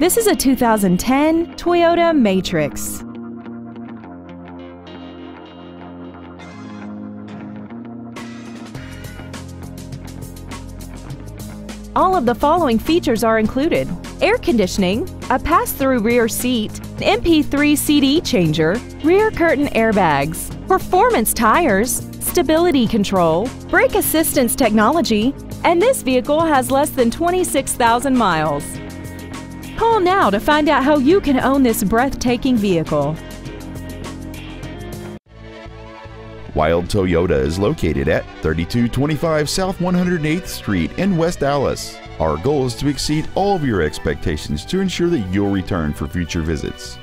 This is a 2010 Toyota Matrix. All of the following features are included. Air conditioning, a pass-through rear seat, an MP3 CD changer, rear curtain airbags, performance tires, stability control, brake assistance technology, and this vehicle has less than 26,000 miles. Call now to find out how you can own this breathtaking vehicle. Wilde Toyota is located at 3225 South 108th Street in West Allis. Our goal is to exceed all of your expectations to ensure that you'll return for future visits.